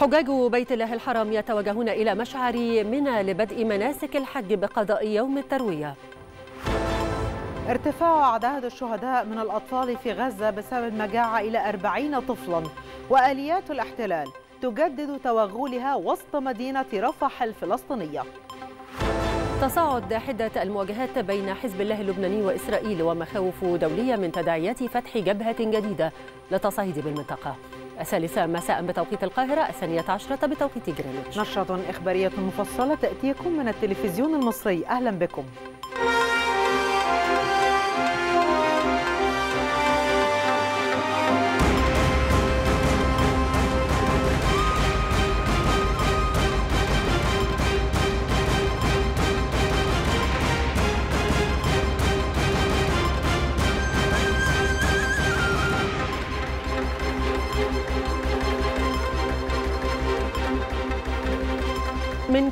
حجاج بيت الله الحرام يتوجهون إلى مشعر منى لبدء مناسك الحج بقضاء يوم التروية. ارتفاع أعداد الشهداء من الأطفال في غزة بسبب المجاعة إلى 40 طفلا وآليات الاحتلال تجدد توغلها وسط مدينة رفح الفلسطينية. تصاعد حدة المواجهات بين حزب الله اللبناني وإسرائيل ومخاوف دولية من تداعيات فتح جبهة جديدة للتصعيد بالمنطقة. الثالثة مساء بتوقيت القاهرة الثانية عشرة بتوقيت جرينتش نشرة إخبارية مفصلة تأتيكم من التلفزيون المصري. أهلا بكم.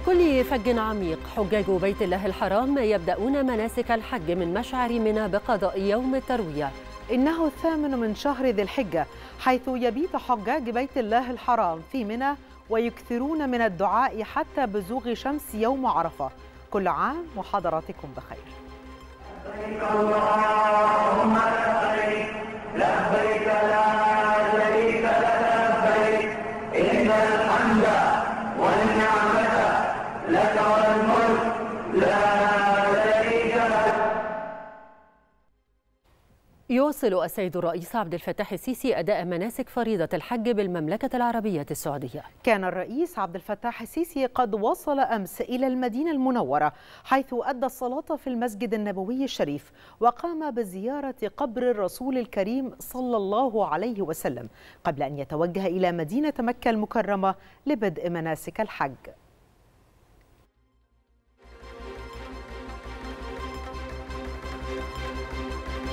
كل فج عميق حجاج بيت الله الحرام يبدأون مناسك الحج من مشعر منى بقضاء يوم التروية. إنه الثامن من شهر ذي الحجة حيث يبيت حجاج بيت الله الحرام في منى ويكثرون من الدعاء حتى بزوغ شمس يوم عرفة. كل عام وحضراتكم بخير. لبيك اللهم لبيك لبيك لا شريك لك لبيك إن الحمد والنعمة لك والملك لا يواصل السيد الرئيس عبد الفتاح السيسي أداء مناسك فريضة الحج بالمملكة العربية السعودية. كان الرئيس عبد الفتاح السيسي قد وصل أمس إلى المدينة المنورة حيث أدى الصلاة في المسجد النبوي الشريف وقام بزيارة قبر الرسول الكريم صلى الله عليه وسلم قبل أن يتوجه إلى مدينة مكة المكرمة لبدء مناسك الحج.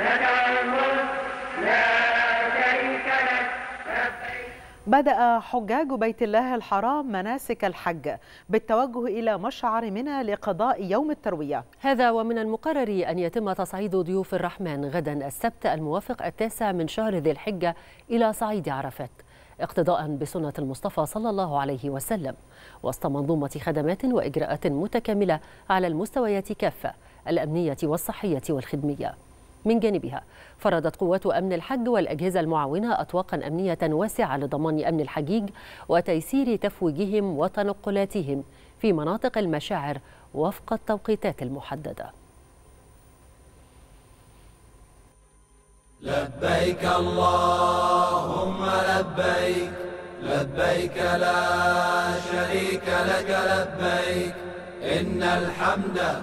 لك الملك لا شريك لك. بدأ حجاج بيت الله الحرام مناسك الحج بالتوجه إلى مشعر منى لقضاء يوم التروية. هذا ومن المقرر أن يتم تصعيد ضيوف الرحمن غدا السبت الموافق التاسع من شهر ذي الحجة إلى صعيد عرفات اقتداء بسنة المصطفى صلى الله عليه وسلم وسط منظومة خدمات وإجراءات متكاملة على المستويات كافة الأمنية والصحية والخدمية. من جانبها فرضت قوات أمن الحج والأجهزة المعاونة أطواقا أمنية واسعة لضمان أمن الحجيج وتيسير تفويجهم وتنقلاتهم في مناطق المشاعر وفق التوقيتات المحددة. لبيك اللهم لبيك لبيك لا شريك لك لبيك. إن الحمد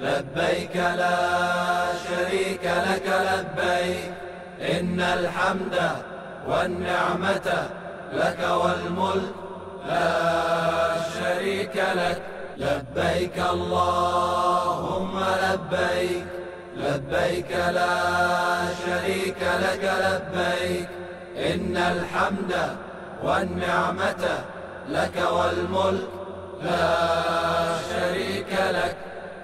لبيك لا شريك لك لبيك إن الحمد والنعمة لك والملك لا شريك لك. لبيك اللهم لبيك لبيك لا شريك لك لبيك إن الحمد والنعمة لك والملك لا شريك لك.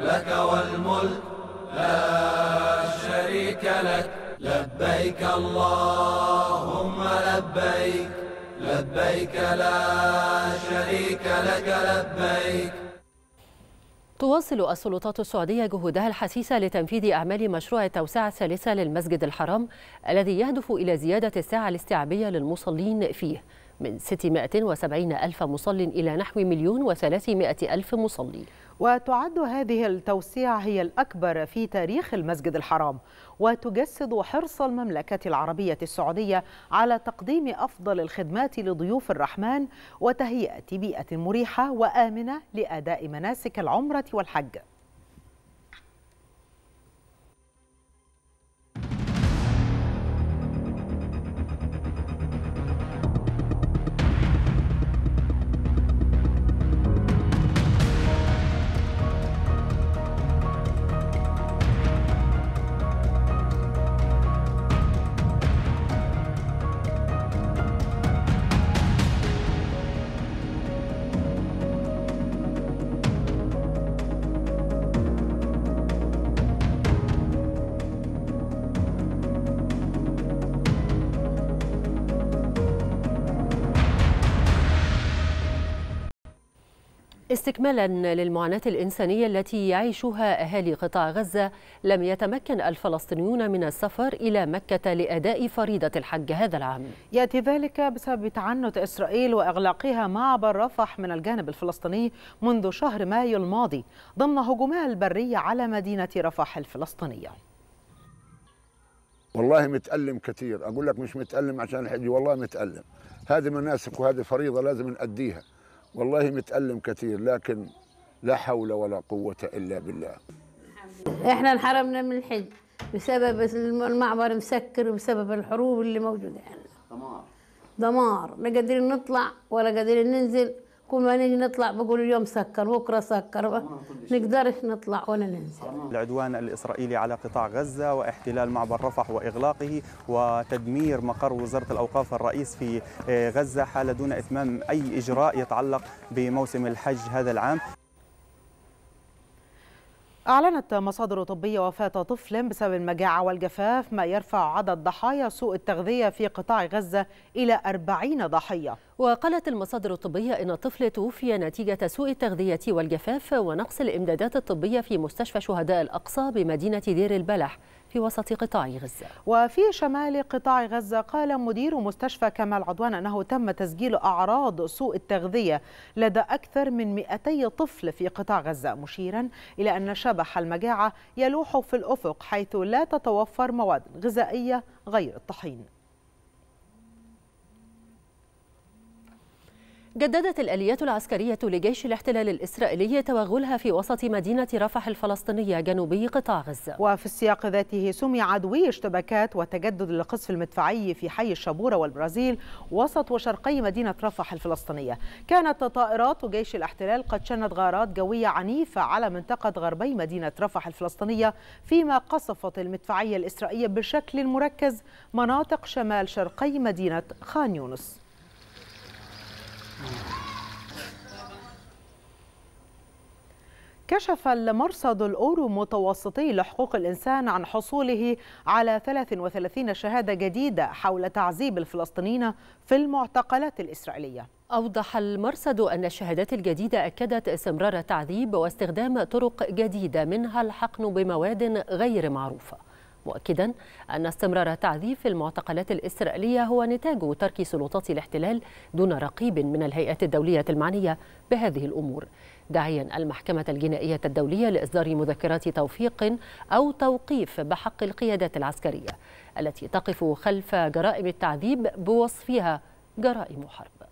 لك والملك لا شريك لك. لبيك اللهم لبيك لبيك لا شريك لك لبيك. تواصل السلطات السعودية جهودها الحثيثة لتنفيذ أعمال مشروع التوسعة الثالثة للمسجد الحرام الذي يهدف إلى زيادة الساعة الاستيعابية للمصلين فيه. من 670 ألف مصل إلى نحو مليون و300 ألف مصلي. وتعد هذه التوسيع هي الأكبر في تاريخ المسجد الحرام وتجسد حرص المملكة العربية السعودية على تقديم أفضل الخدمات لضيوف الرحمن وتهيئة بيئة مريحة وآمنة لأداء مناسك العمرة والحج. استكمالا للمعاناة الإنسانية التي يعيشها أهالي قطاع غزة لم يتمكن الفلسطينيون من السفر إلى مكة لأداء فريضة الحج هذا العام. يأتي ذلك بسبب تعنت إسرائيل وإغلاقها معبر رفح من الجانب الفلسطيني منذ شهر مايو الماضي ضمن هجومها البرية على مدينة رفح الفلسطينية. والله متألم كثير. أقول لك مش متألم عشان الحج والله متألم. هذه مناسك وهذه فريضة لازم نأديها. والله متألم كثير لكن لا حول ولا قوة إلا بالله. إحنا انحرمنا من الحج بسبب المعبر مسكر وبسبب الحروب اللي موجودة يعني دمار. دمار. لا قادرين نطلع ولا قادرين ننزل. كل ما نيجي نطلع بقول اليوم سكر بكرة سكر. نقدرش نطلع ولا ننزل العدوان الإسرائيلي على قطاع غزة واحتلال معبر رفح وإغلاقه وتدمير مقر وزارة الأوقاف الرئيس في غزة حال دون إتمام أي إجراء يتعلق بموسم الحج هذا العام. أعلنت مصادر طبية وفاة طفل بسبب المجاعة والجفاف ما يرفع عدد ضحايا سوء التغذية في قطاع غزة إلى 40 ضحية. وقالت المصادر الطبية إن الطفل توفي نتيجة سوء التغذية والجفاف ونقص الإمدادات الطبية في مستشفى شهداء الأقصى بمدينة دير البلح. في وسط قطاع غزة. وفي شمال قطاع غزة قال مدير مستشفى كمال عدوان أنه تم تسجيل أعراض سوء التغذية لدى أكثر من 200 طفل في قطاع غزة مشيرا إلى أن شبح المجاعة يلوح في الأفق حيث لا تتوفر مواد غذائية غير الطحين. جددت الآليات العسكرية لجيش الاحتلال الإسرائيلي توغلها في وسط مدينة رفح الفلسطينية جنوبي قطاع غزة. وفي السياق ذاته سمع دوي اشتباكات وتجدد القصف المدفعي في حي الشبورة والبرازيل وسط وشرقي مدينة رفح الفلسطينية. كانت طائرات جيش الاحتلال قد شنت غارات جوية عنيفة على منطقة غربي مدينة رفح الفلسطينية فيما قصفت المدفعية الإسرائيلية بشكل مركز مناطق شمال شرقي مدينة خان يونس. كشف المرصد الأورو متوسطي لحقوق الإنسان عن حصوله على 33 شهادة جديدة حول تعذيب الفلسطينيين في المعتقلات الإسرائيلية. أوضح المرصد أن الشهادات الجديدة أكدت استمرار التعذيب واستخدام طرق جديدة منها الحقن بمواد غير معروفة. مؤكدا أن استمرار التعذيب في المعتقلات الإسرائيلية هو نتاج ترك سلطات الاحتلال دون رقيب من الهيئات الدولية المعنية بهذه الأمور. داعيا المحكمة الجنائية الدولية لإصدار مذكرات توفيق أو توقيف بحق القيادات العسكرية التي تقف خلف جرائم التعذيب بوصفها جرائم حرب.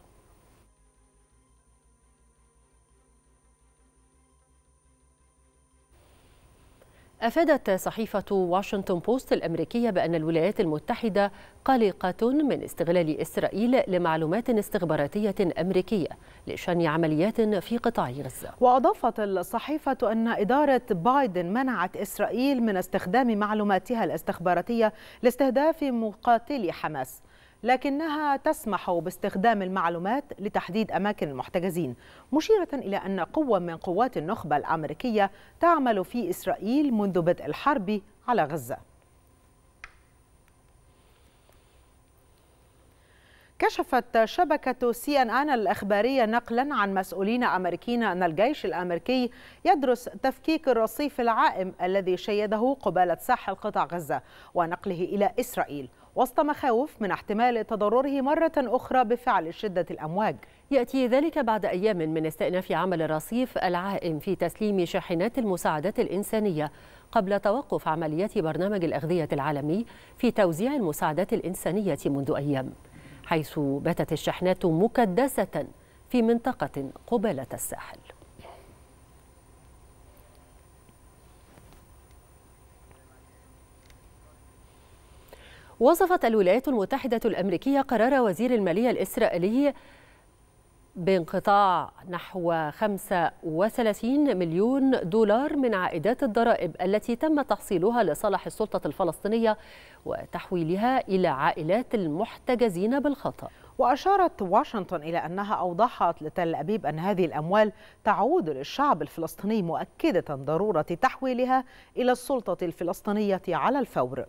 أفادت صحيفة واشنطن بوست الأمريكية بأن الولايات المتحدة قلقة من استغلال إسرائيل لمعلومات استخباراتية أمريكية لشن عمليات في قطاع غزة. وأضافت الصحيفة أن إدارة بايدن منعت إسرائيل من استخدام معلوماتها الاستخباراتية لاستهداف مقاتلي حماس. لكنها تسمح باستخدام المعلومات لتحديد أماكن المحتجزين مشيرة إلى أن قوة من قوات النخبة الأمريكية تعمل في إسرائيل منذ بدء الحرب على غزة. كشفت شبكة سي ان ان الإخبارية نقلا عن مسؤولين أمريكيين أن الجيش الأمريكي يدرس تفكيك الرصيف العائم الذي شيده قبالة ساحل قطاع غزة ونقله إلى إسرائيل. وسط مخاوف من احتمال تضرره مرة أخرى بفعل شدة الأمواج. يأتي ذلك بعد أيام من استئناف عمل الرصيف العائم في تسليم شاحنات المساعدات الإنسانية قبل توقف عمليات برنامج الأغذية العالمي في توزيع المساعدات الإنسانية منذ أيام حيث باتت الشحنات مكدسة في منطقة قبالة الساحل. وصفت الولايات المتحدة الأمريكية قرار وزير المالية الإسرائيلي بانقطاع نحو 35 مليون دولار من عائدات الضرائب التي تم تحصيلها لصالح السلطة الفلسطينية وتحويلها إلى عائلات المحتجزين بالخطأ. وأشارت واشنطن إلى أنها أوضحت لتل أبيب أن هذه الأموال تعود للشعب الفلسطيني مؤكدة ضرورة تحويلها إلى السلطة الفلسطينية على الفور.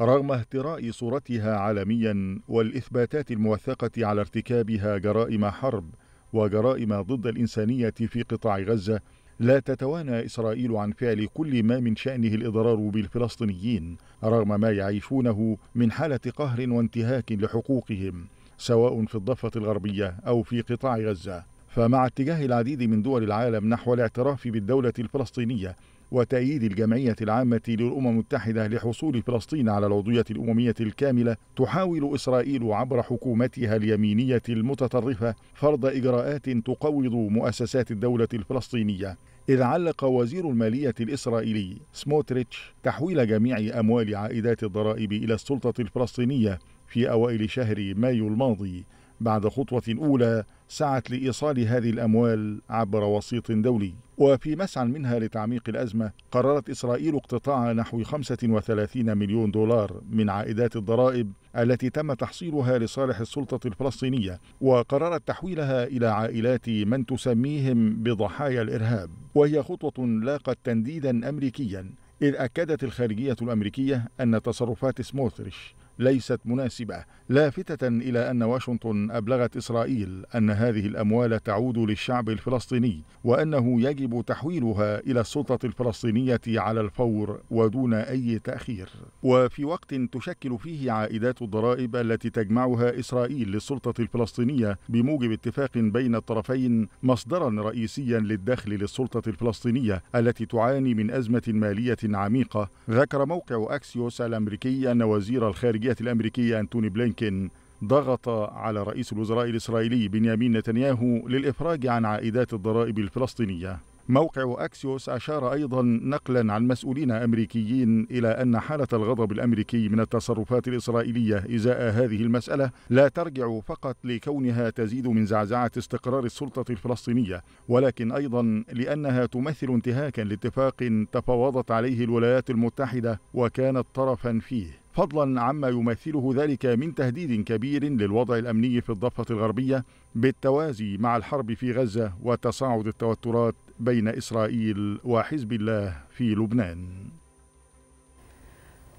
رغم اهتراء صورتها عالميا والإثباتات الموثقة على ارتكابها جرائم حرب وجرائم ضد الإنسانية في قطاع غزة لا تتوانى إسرائيل عن فعل كل ما من شأنه الإضرار بالفلسطينيين رغم ما يعيشونه من حالة قهر وانتهاك لحقوقهم سواء في الضفة الغربية أو في قطاع غزة. فمع اتجاه العديد من دول العالم نحو الاعتراف بالدولة الفلسطينية وتأييد الجمعية العامة للأمم المتحدة لحصول فلسطين على العضوية الأممية الكاملة تحاول إسرائيل عبر حكومتها اليمينية المتطرفة فرض إجراءات تقوض مؤسسات الدولة الفلسطينية. إذ علق وزير المالية الإسرائيلي سموتريتش تحويل جميع أموال عائدات الضرائب إلى السلطة الفلسطينية في أوائل شهر مايو الماضي بعد خطوة أولى سعت لإيصال هذه الأموال عبر وسيط دولي. وفي مسعى منها لتعميق الأزمة قررت إسرائيل اقتطاع نحو 35 مليون دولار من عائدات الضرائب التي تم تحصيلها لصالح السلطة الفلسطينية وقررت تحويلها إلى عائلات من تسميهم بضحايا الإرهاب. وهي خطوة لاقت تنديدا أمريكيا إذ أكدت الخارجية الأمريكية أن تصرفات سموتريش ليست مناسبة. لافتة إلى أن واشنطن أبلغت إسرائيل أن هذه الأموال تعود للشعب الفلسطيني وأنه يجب تحويلها إلى السلطة الفلسطينية على الفور ودون أي تأخير. وفي وقت تشكل فيه عائدات الضرائب التي تجمعها إسرائيل للسلطة الفلسطينية بموجب اتفاق بين الطرفين مصدرا رئيسيا للدخل للسلطة الفلسطينية التي تعاني من أزمة مالية عميقة. ذكر موقع أكسيوس الأمريكي أن وزير الخارجية الأمريكي أنتوني بلينكين ضغط على رئيس الوزراء الإسرائيلي بنيامين نتنياهو للإفراج عن عائدات الضرائب الفلسطينية. موقع أكسيوس أشار أيضا نقلا عن مسؤولين أمريكيين إلى أن حالة الغضب الأمريكي من التصرفات الإسرائيلية إزاء هذه المسألة لا ترجع فقط لكونها تزيد من زعزعة استقرار السلطة الفلسطينية ولكن أيضا لأنها تمثل انتهاكا لاتفاق تفاوضت عليه الولايات المتحدة وكانت طرفا فيه. فضلا عما يمثله ذلك من تهديد كبير للوضع الأمني في الضفة الغربية بالتوازي مع الحرب في غزة وتصاعد التوترات بين إسرائيل وحزب الله في لبنان.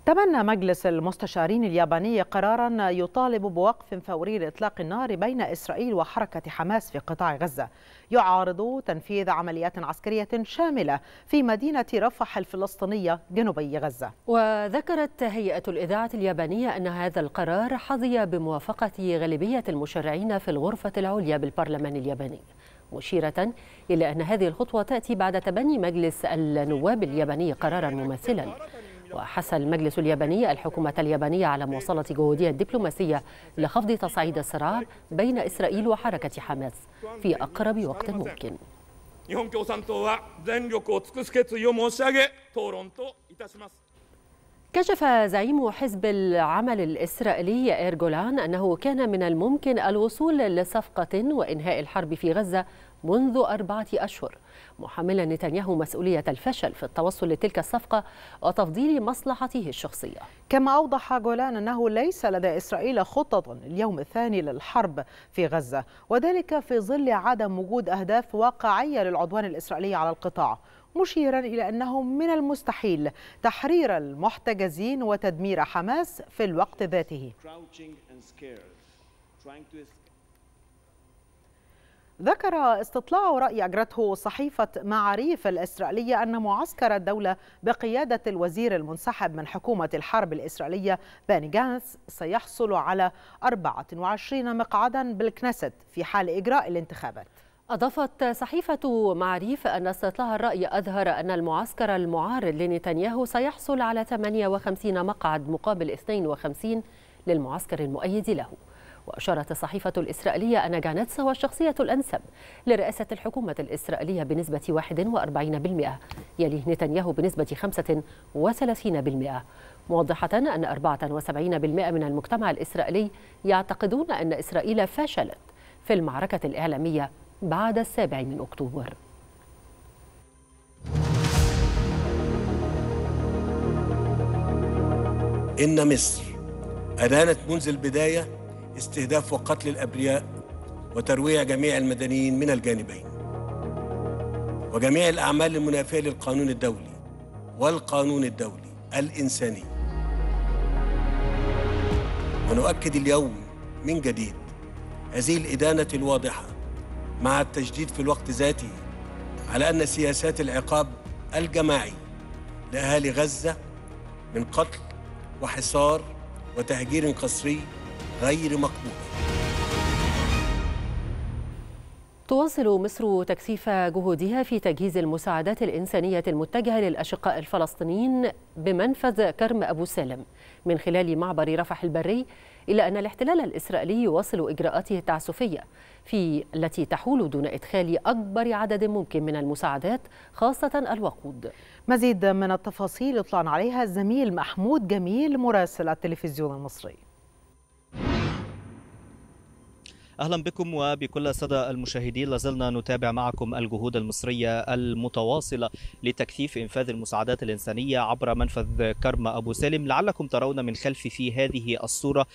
تبنى مجلس المستشارين الياباني قرارا يطالب بوقف فوري لإطلاق النار بين إسرائيل وحركة حماس في قطاع غزة. يعارض تنفيذ عمليات عسكرية شاملة في مدينة رفح الفلسطينية جنوبي غزة. وذكرت هيئة الإذاعة اليابانية أن هذا القرار حظي بموافقة غالبية المشرعين في الغرفة العليا بالبرلمان الياباني مشيرة إلى أن هذه الخطوة تأتي بعد تبني مجلس النواب الياباني قرارا مماثلا. وحث المجلس الياباني الحكومة اليابانية على مواصلة جهودها الدبلوماسية لخفض تصعيد الصراع بين إسرائيل وحركة حماس في أقرب وقت ممكن. كشف زعيم حزب العمل الإسرائيلي إيرجولان أنه كان من الممكن الوصول لصفقة وإنهاء الحرب في غزة منذ أربعة أشهر. محملا نتنياهو مسؤولية الفشل في التوصل لتلك الصفقة وتفضيل مصلحته الشخصية. كما أوضح جولان أنه ليس لدى إسرائيل خطة اليوم الثاني للحرب في غزة وذلك في ظل عدم وجود أهداف واقعية للعدوان الإسرائيلي على القطاع مشيرا إلى أنه من المستحيل تحرير المحتجزين وتدمير حماس في الوقت ذاته. ذكر استطلاع رأي أجرته صحيفة معاريف الإسرائيلية أن معسكر الدولة بقيادة الوزير المنسحب من حكومة الحرب الإسرائيلية باني جانس سيحصل على 24 مقعدا بالكنيست في حال إجراء الانتخابات. أضافت صحيفة معريف أن استطلاع الرأي أظهر أن المعسكر المعارض لنتنياهو سيحصل على 58 مقعد مقابل 52 للمعسكر المؤيد له. وأشارت الصحيفة الإسرائيلية أن جانتس هو الشخصية الأنسب لرئاسة الحكومة الإسرائيلية بنسبة 41% يليه نتنياهو بنسبة 35% موضحة أن 74% من المجتمع الإسرائيلي يعتقدون أن إسرائيل فشلت في المعركة الإعلامية بعد السابع من أكتوبر. إن مصر أدانت منذ البداية استهداف وقتل الأبرياء وترويع جميع المدنيين من الجانبين وجميع الأعمال المنافية للقانون الدولي والقانون الدولي الإنساني. ونؤكد اليوم من جديد هذه الإدانة الواضحة مع التجديد في الوقت ذاته على أن سياسات العقاب الجماعي لأهالي غزة من قتل وحصار وتهجير قسري غير مقبول. تواصل مصر تكثيف جهودها في تجهيز المساعدات الإنسانية المتجهة للأشقاء الفلسطينيين بمنفذ كرم أبو سالم. من خلال معبر رفح البري إلا أن الاحتلال الإسرائيلي يواصل إجراءاته التعسفية في التي تحول دون إدخال أكبر عدد ممكن من المساعدات خاصة الوقود. مزيد من التفاصيل اطلعنا عليها الزميل محمود جميل مراسل التلفزيون المصري. أهلا بكم وبكل السادة المشاهدين لازلنا نتابع معكم الجهود المصرية المتواصلة لتكثيف إنفاذ المساعدات الإنسانية عبر منفذ كرم أبو سالم. لعلكم ترون من خلفي في هذه الصورة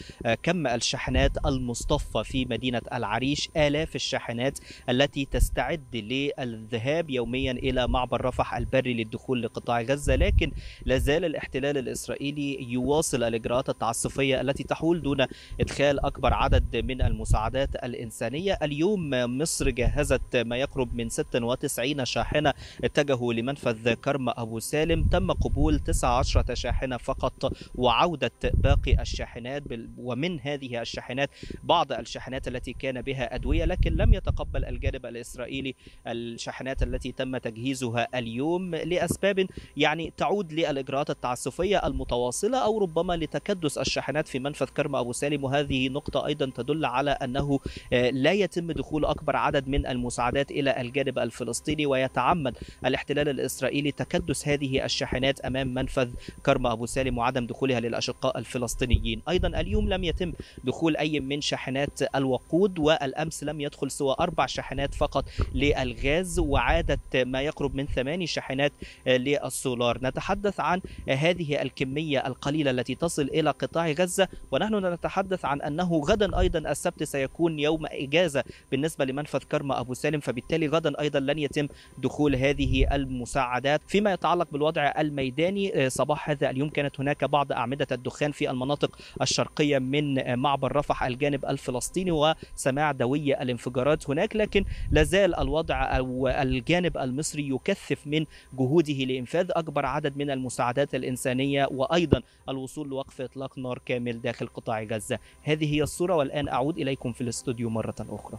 كم الشاحنات المصطفى في مدينة العريش آلاف الشاحنات التي تستعد للذهاب يوميا إلى معبر رفح البري للدخول لقطاع غزة. لكن لازال الاحتلال الإسرائيلي يواصل الإجراءات التعسفية التي تحول دون إدخال أكبر عدد من المساعدات الإنسانية. اليوم مصر جهزت ما يقرب من 96 شاحنة اتجهوا لمنفذ كرم أبو سالم. تم قبول 19 شاحنة فقط وعودة باقي الشاحنات ومن هذه الشاحنات بعض الشاحنات التي كان بها أدوية لكن لم يتقبل الجانب الإسرائيلي الشاحنات التي تم تجهيزها اليوم لأسباب يعني تعود للإجراءات التعسفية المتواصلة أو ربما لتكدس الشاحنات في منفذ كرم أبو سالم. وهذه نقطة أيضا تدل على أنه لا يتم دخول أكبر عدد من المساعدات إلى الجانب الفلسطيني ويتعمد الاحتلال الإسرائيلي تكدس هذه الشاحنات أمام منفذ كرم أبو سالم وعدم دخولها للأشقاء الفلسطينيين. أيضا اليوم لم يتم دخول أي من شاحنات الوقود والأمس لم يدخل سوى أربع شاحنات فقط للغاز وعادت ما يقرب من ثماني شاحنات للسولار. نتحدث عن هذه الكمية القليلة التي تصل إلى قطاع غزة ونحن نتحدث عن أنه غدا أيضا السبت سيكون يوم إجازة بالنسبة لمنفذ كرم أبو سالم فبالتالي غدا أيضا لن يتم دخول هذه المساعدات. فيما يتعلق بالوضع الميداني صباح هذا اليوم كانت هناك بعض أعمدة الدخان في المناطق الشرقية من معبر رفح الجانب الفلسطيني وسماع دوي الانفجارات هناك لكن لازال الوضع أو الجانب المصري يكثف من جهوده لإنفاذ أكبر عدد من المساعدات الإنسانية وأيضا الوصول لوقف إطلاق نار كامل داخل قطاع غزة. هذه هي الصورة والآن أعود إليكم في الاستوديو مرة أخرى.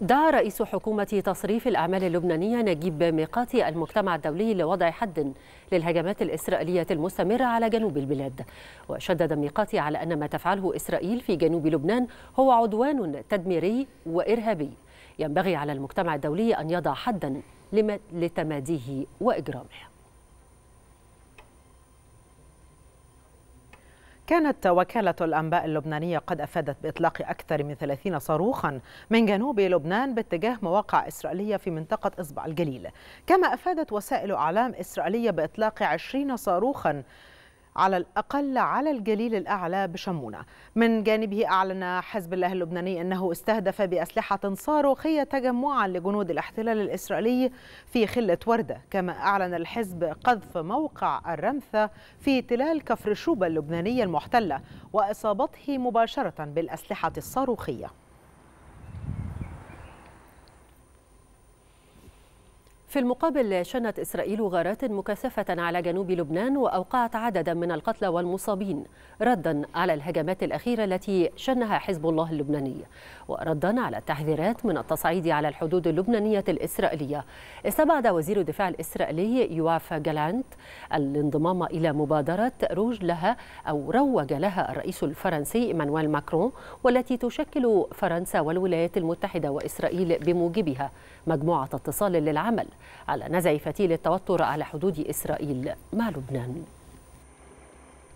دعا رئيس حكومة تصريف الأعمال اللبنانية نجيب ميقاتي المجتمع الدولي لوضع حد للهجمات الإسرائيلية المستمرة على جنوب البلاد. وشدد ميقاتي على أن ما تفعله إسرائيل في جنوب لبنان هو عدوان تدميري وإرهابي. ينبغي على المجتمع الدولي أن يضع حدا لتماديه وإجرامه. كانت وكالة الأنباء اللبنانية قد أفادت بإطلاق أكثر من 30 صاروخا من جنوب لبنان باتجاه مواقع إسرائيلية في منطقة إصبع الجليل. كما أفادت وسائل أعلام إسرائيلية بإطلاق 20 صاروخا على الأقل على الجليل الأعلى بشمونة من جانبه أعلن حزب الله اللبناني أنه استهدف بأسلحة صاروخية تجمعا لجنود الاحتلال الإسرائيلي في خلة وردة. كما أعلن الحزب قذف موقع الرمثة في تلال كفر شوبة اللبنانية المحتلة وإصابته مباشرة بالأسلحة الصاروخية. في المقابل شنت إسرائيل غارات مكثفة على جنوب لبنان وأوقعت عددا من القتلى والمصابين ردا على الهجمات الأخيرة التي شنها حزب الله اللبناني وردا على التحذيرات من التصعيد على الحدود اللبنانية الإسرائيلية. استبعد وزير الدفاع الإسرائيلي يواف جالانت الانضمام إلى مبادرة روج لها أو روج لها الرئيس الفرنسي إيمانويل ماكرون والتي تشكل فرنسا والولايات المتحدة وإسرائيل بموجبها. مجموعة اتصال للعمل على نزع فتيل التوتر على حدود إسرائيل مع لبنان.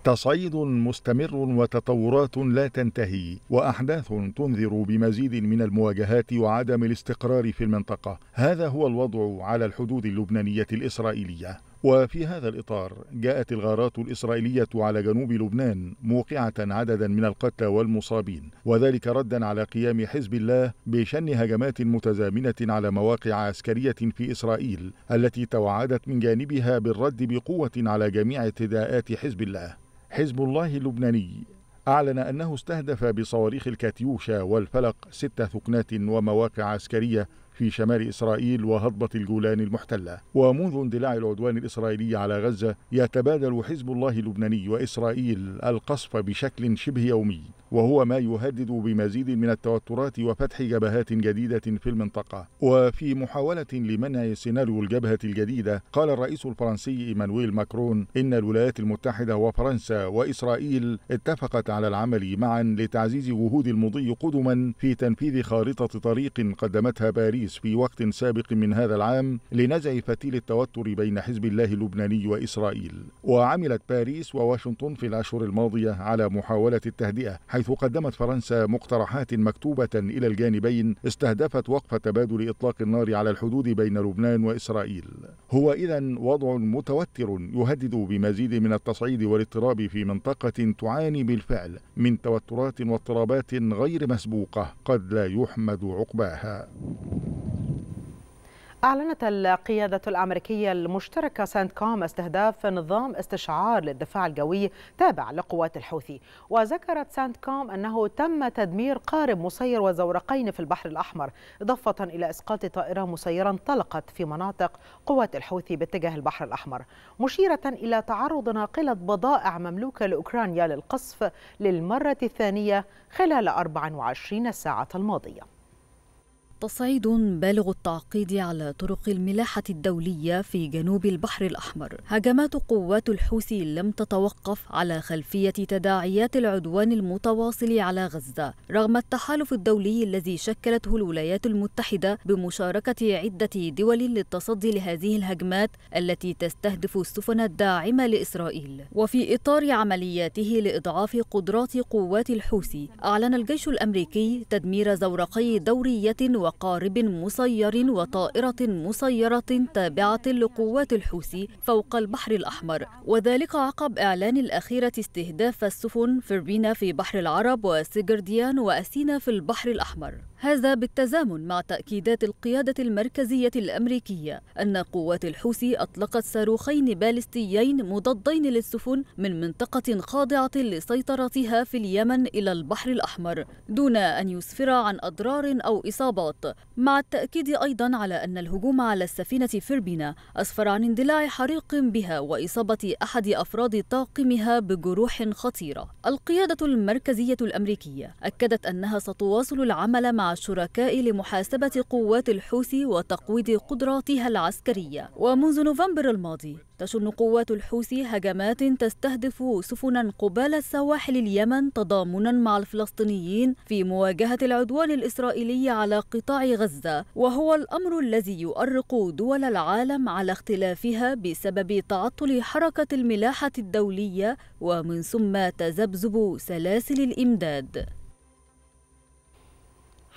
تصعيد مستمر وتطورات لا تنتهي وأحداث تنذر بمزيد من المواجهات وعدم الاستقرار في المنطقة. هذا هو الوضع على الحدود اللبنانية الإسرائيلية. وفي هذا الإطار جاءت الغارات الإسرائيلية على جنوب لبنان موقعة عددا من القتلى والمصابين وذلك ردا على قيام حزب الله بشن هجمات متزامنة على مواقع عسكرية في إسرائيل التي توعدت من جانبها بالرد بقوة على جميع اعتداءات حزب الله. حزب الله اللبناني أعلن أنه استهدف بصواريخ الكاتيوشا والفلق ست ثكنات ومواقع عسكرية في شمال إسرائيل وهضبة الجولان المحتلة. ومنذ اندلاع العدوان الإسرائيلي على غزة يتبادل حزب الله اللبناني وإسرائيل القصف بشكل شبه يومي. وهو ما يهدد بمزيد من التوترات وفتح جبهات جديدة في المنطقة. وفي محاولة لمنع سيناريو الجبهة الجديدة قال الرئيس الفرنسي إيمانويل ماكرون إن الولايات المتحدة وفرنسا وإسرائيل اتفقت على العمل معا لتعزيز جهود المضي قدما في تنفيذ خارطة طريق قدمتها باريس في وقت سابق من هذا العام لنزع فتيل التوتر بين حزب الله اللبناني وإسرائيل. وعملت باريس وواشنطن في الأشهر الماضية على محاولة التهدئة حيث قدمت فرنسا مقترحات مكتوبة إلى الجانبين استهدفت وقف تبادل إطلاق النار على الحدود بين لبنان وإسرائيل. هو إذا وضع متوتر يهدد بمزيد من التصعيد والاضطراب في منطقة تعاني بالفعل من توترات واضطرابات غير مسبوقة قد لا يحمد عقباها. أعلنت القيادة الأمريكية المشتركة سنتكوم استهداف نظام استشعار للدفاع الجوي تابع لقوات الحوثي. وذكرت سنتكوم أنه تم تدمير قارب مسير وزورقين في البحر الأحمر إضافة إلى إسقاط طائرة مسيرة انطلقت في مناطق قوات الحوثي باتجاه البحر الأحمر. مشيرة إلى تعرض ناقلة بضائع مملوكة لأوكرانيا للقصف للمرة الثانية خلال 24 ساعة الماضية. تصعيد بالغ التعقيد على طرق الملاحة الدولية في جنوب البحر الأحمر. هجمات قوات الحوثي لم تتوقف على خلفية تداعيات العدوان المتواصل على غزة رغم التحالف الدولي الذي شكلته الولايات المتحدة بمشاركة عدة دول للتصدي لهذه الهجمات التي تستهدف السفن الداعمة لإسرائيل. وفي إطار عملياته لإضعاف قدرات قوات الحوثي أعلن الجيش الأمريكي تدمير زورقي دورية وقارب مسير وطائرة مسيرة تابعة لقوات الحوثي فوق البحر الأحمر. وذلك عقب إعلان الأخيرة استهداف السفن فربينا في بحر العرب وسيجرديان وأسينا في البحر الأحمر. هذا بالتزامن مع تأكيدات القيادة المركزية الأمريكية أن قوات الحوثي أطلقت صاروخين باليستيين مضادين للسفن من منطقة خاضعة لسيطرتها في اليمن إلى البحر الأحمر دون أن يسفر عن أضرار أو إصابات. مع التأكيد أيضا على أن الهجوم على السفينة فربنا أسفر عن اندلاع حريق بها وإصابة أحد أفراد طاقمها بجروح خطيرة. القيادة المركزية الأمريكية أكدت أنها ستواصل العمل مع الشركاء لمحاسبة قوات الحوثي وتقويض قدراتها العسكرية. ومنذ نوفمبر الماضي تشن قوات الحوثي هجمات تستهدف سفنا قبالة سواحل اليمن تضامنا مع الفلسطينيين في مواجهة العدوان الإسرائيلي على قطاع غزة وهو الأمر الذي يؤرق دول العالم على اختلافها بسبب تعطل حركة الملاحة الدولية ومن ثم تذبذب سلاسل الإمداد.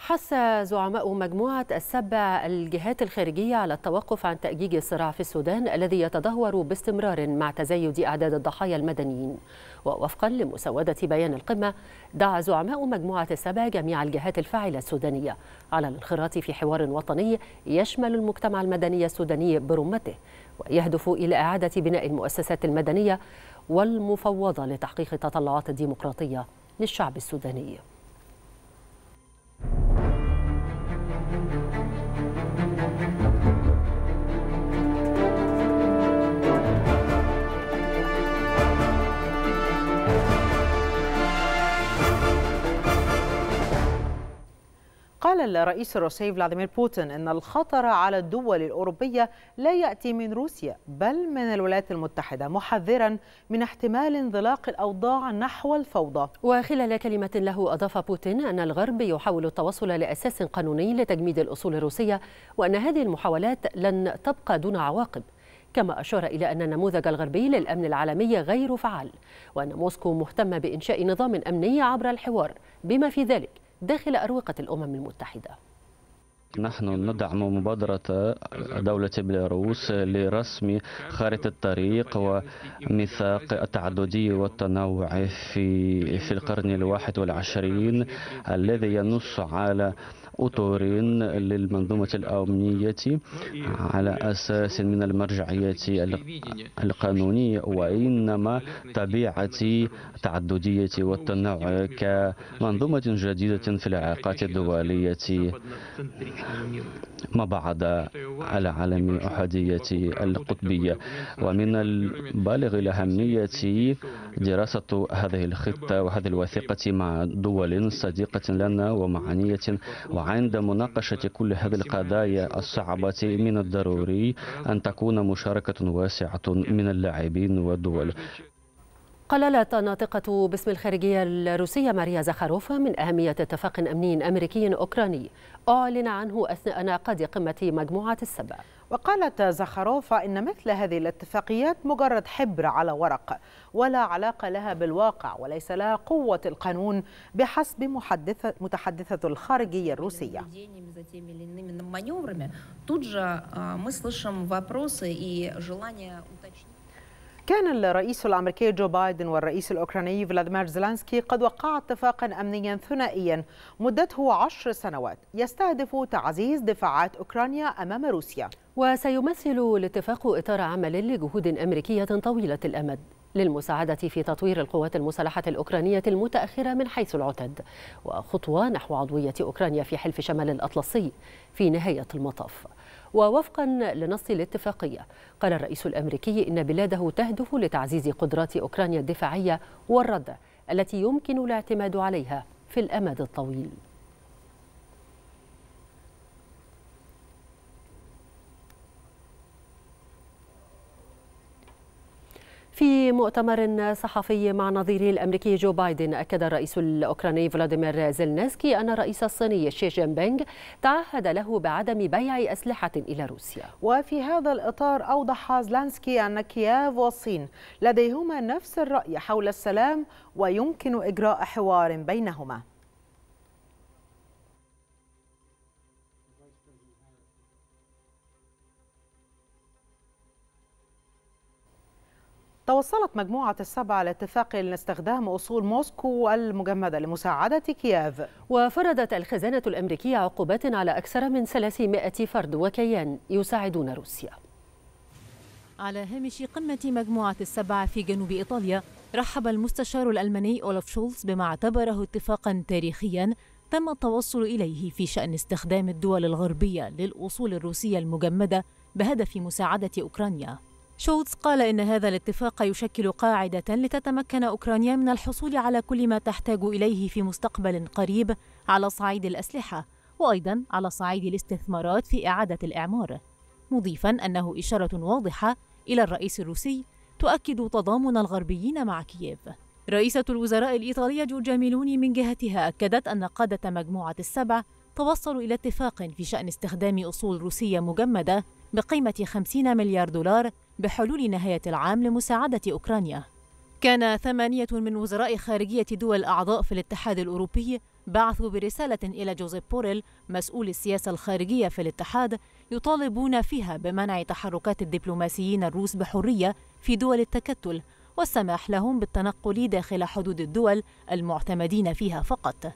حث زعماء مجموعة السبع الجهات الخارجية على التوقف عن تأجيج الصراع في السودان الذي يتدهور باستمرار مع تزايد أعداد الضحايا المدنيين. ووفقا لمسودة بيان القمة دعا زعماء مجموعة السبع جميع الجهات الفاعلة السودانية. على الانخراط في حوار وطني يشمل المجتمع المدني السوداني برمته ويهدف إلى إعادة بناء المؤسسات المدنية والمفوضة لتحقيق التطلعات الديمقراطية للشعب السوداني. قال الرئيس الروسي فلاديمير بوتين إن الخطر على الدول الأوروبية لا يأتي من روسيا بل من الولايات المتحدة محذرا من احتمال انزلاق الأوضاع نحو الفوضى. وخلال كلمة له أضاف بوتين أن الغرب يحاول التوصل لأساس قانوني لتجميد الأصول الروسية وأن هذه المحاولات لن تبقى دون عواقب. كما أشار إلى أن النموذج الغربي للأمن العالمي غير فعال وأن موسكو مهتمة بإنشاء نظام أمني عبر الحوار بما في ذلك داخل أروقة الأمم المتحدة. نحن ندعم مبادرة دولة بيلاروس لرسم خارطة الطريق وميثاق التعددية والتنوع في في القرن الواحد والعشرين الذي ينص على أطر للمنظومة الأمنية على أساس من المرجعية القانونية وإنما طبيعة التعددية والتنوع كمنظومة جديدة في العلاقات الدولية. ما بعد العالم أحادية القطبية ومن البالغ الأهمية دراسة هذه الخطة وهذه الوثيقة مع دول صديقة لنا ومعنية وعند مناقشة كل هذه القضايا الصعبة من الضروري أن تكون مشاركة واسعة من اللاعبين والدول. قللت الناطقة باسم الخارجية الروسية ماريا زخاروفا من أهمية اتفاق أمني أمريكي أوكراني. أعلن عنه أثناء انعقاد قمة مجموعة السبع. وقالت زخاروفا إن مثل هذه الاتفاقيات مجرد حبر على ورق ولا علاقة لها بالواقع وليس لها قوة القانون بحسب محدثة متحدثة الخارجية الروسية. كان الرئيس الأمريكي جو بايدن والرئيس الأوكراني فلاديمير زيلانسكي قد وقعا اتفاقا أمنيا ثنائيا مدته عشر سنوات. يستهدف تعزيز دفاعات أوكرانيا أمام روسيا. وسيمثل الاتفاق إطار عمل لجهود أمريكية طويلة الأمد للمساعدة في تطوير القوات المسلحة الأوكرانية المتأخرة من حيث العتد وخطوة نحو عضوية أوكرانيا في حلف شمال الأطلسي في نهاية المطاف. ووفقا لنص الاتفاقية. قال الرئيس الأمريكي إن بلاده تهدف لتعزيز قدرات أوكرانيا الدفاعية والردع التي يمكن الاعتماد عليها في الأمد الطويل. في مؤتمر صحفي مع نظيره الأمريكي جو بايدن أكد الرئيس الأوكراني فلاديمير زيلنسكي أن الرئيس الصيني شي جين بينغ تعهد له بعدم بيع أسلحة إلى روسيا. وفي هذا الإطار أوضح زيلنسكي أن كييف والصين لديهما نفس الرأي حول السلام ويمكن إجراء حوار بينهما. توصلت مجموعة السبع لاتفاق لاستخدام أصول موسكو المجمدة لمساعدة كييف. وفرضت الخزانة الأمريكية عقوبات على أكثر من 300 فرد وكيان يساعدون روسيا. على هامش قمة مجموعة السبع في جنوب إيطاليا رحب المستشار الألماني أولف شولز بما اعتبره اتفاقا تاريخيا تم التوصل إليه في شأن استخدام الدول الغربية للأصول الروسية المجمدة بهدف مساعدة أوكرانيا. شولتز قال إن هذا الاتفاق يشكل قاعدة لتتمكن أوكرانيا من الحصول على كل ما تحتاج إليه في مستقبل قريب على صعيد الأسلحة وأيضا على صعيد الاستثمارات في إعادة الإعمار. مضيفا أنه إشارة واضحة إلى الرئيس الروسي تؤكد تضامن الغربيين مع كييف. رئيسة الوزراء الإيطالية جورجيا ميلوني من جهتها أكدت أن قادة مجموعة السبع توصلوا إلى اتفاق في شأن استخدام أصول روسية مجمدة بقيمة 50 مليار دولار بحلول نهاية العام لمساعدة أوكرانيا. كان ثمانية من وزراء خارجية دول أعضاء في الاتحاد الأوروبي بعثوا برسالة إلى جوزيف بوريل مسؤول السياسة الخارجية في الاتحاد يطالبون فيها بمنع تحركات الدبلوماسيين الروس بحرية في دول التكتل والسماح لهم بالتنقل داخل حدود الدول المعتمدين فيها فقط.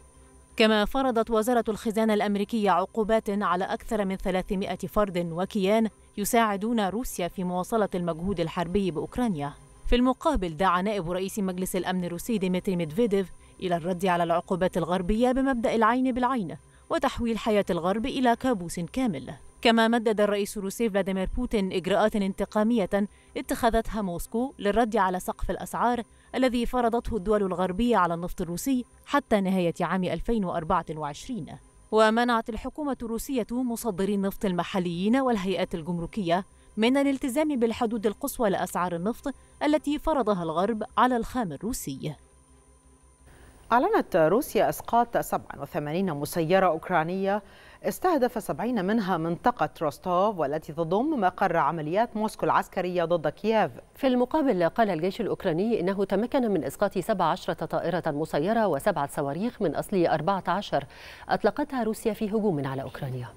كما فرضت وزارة الخزانة الأمريكية عقوبات على أكثر من 300 فرد وكيان يساعدون روسيا في مواصلة المجهود الحربي بأوكرانيا. في المقابل دعا نائب رئيس مجلس الأمن الروسي ديمتري ميدفيديف إلى الرد على العقوبات الغربية بمبدأ العين بالعين وتحويل حياة الغرب إلى كابوس كامل. كما مدد الرئيس الروسي فلاديمير بوتين إجراءات انتقامية اتخذتها موسكو للرد على سقف الأسعار الذي فرضته الدول الغربية على النفط الروسي حتى نهاية عام 2024 ومنعت الحكومة الروسية مصدري النفط المحليين والهيئات الجمركية من الالتزام بالحدود القصوى لأسعار النفط التي فرضها الغرب على الخام الروسي. أعلنت روسيا إسقاط 87 مسيرة أوكرانية استهدف 70 منها منطقة روستوف والتي تضم مقر عمليات موسكو العسكرية ضد كييف. في المقابل قال الجيش الأوكراني إنه تمكن من إسقاط 17 طائرة مسيرة وسبعة صواريخ من أصل 14 أطلقتها روسيا في هجوم على أوكرانيا.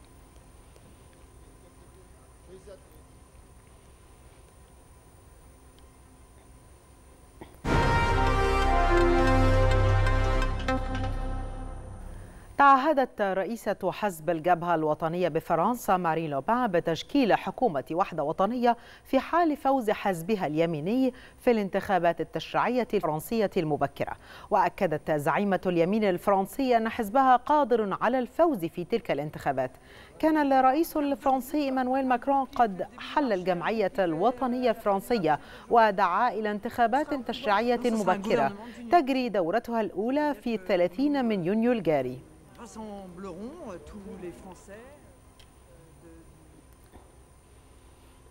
تعهدت رئيسة حزب الجبهة الوطنية بفرنسا مارين لوبان بتشكيل حكومة وحدة وطنية في حال فوز حزبها اليميني في الانتخابات التشريعية الفرنسية المبكرة. وأكدت زعيمة اليمين الفرنسي أن حزبها قادر على الفوز في تلك الانتخابات. كان الرئيس الفرنسي إيمانويل ماكرون قد حل الجمعية الوطنية الفرنسية ودعا إلى انتخابات تشريعية مبكرة تجري دورتها الأولى في 30 من يونيو الجاري.